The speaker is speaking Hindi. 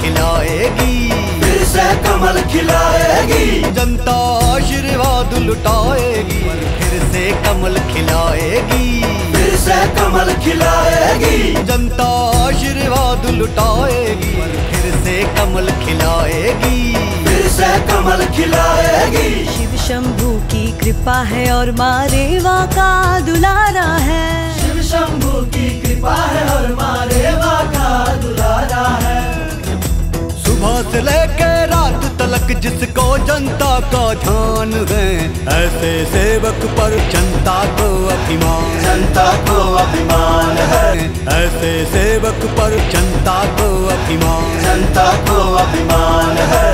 खिलाएगी। फिर से कमल खिलाएगी। जनता आशीर्वाद लुटाएगी फिर से कमल खिलाएगी। फिर से कमल खिलाएगी। जनता आशीर्वाद लुटाएगी फिर से कमल खिलाएगी। फिर से कमल खिलाएगी। शिव शंभू की कृपा है और माँ रेवा का दुलारा। से लेके रात तलक जिसको जनता का ध्यान है। ऐसे सेवक पर जनता को अभिमान जनता को अभिमान है। ऐसे सेवक पर जनता को अभिमान जनता को अभिमान है।